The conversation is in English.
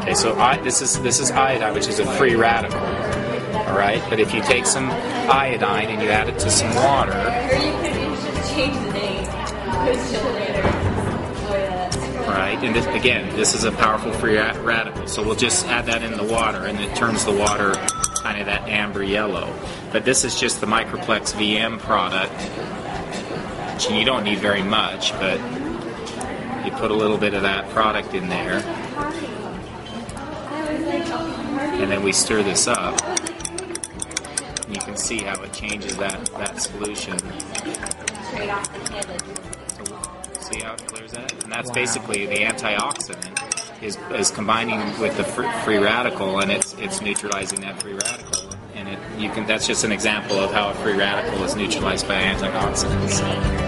Okay, so I, this is this is iodine, which is a free radical. All right, but if you take some iodine and you add it to some water, Or you could you change the name. Post it later. Yeah. that's- right? And this, again, this is a powerful free ra- radical. So we'll just add that in the water, and it turns the water kind of that amber yellow. But this is just the Microplex VM product. You don't need very much, but you put a little bit of that product in there, and then we stir this up. And you can see how it changes that, that solution. Straight off the canvas. See how it clears that? And that's basically the antioxidant is, is combining with the fr- free radical, and it's it's neutralizing that free radical. And it you can that's just an example of how a free radical is neutralized by antioxidants.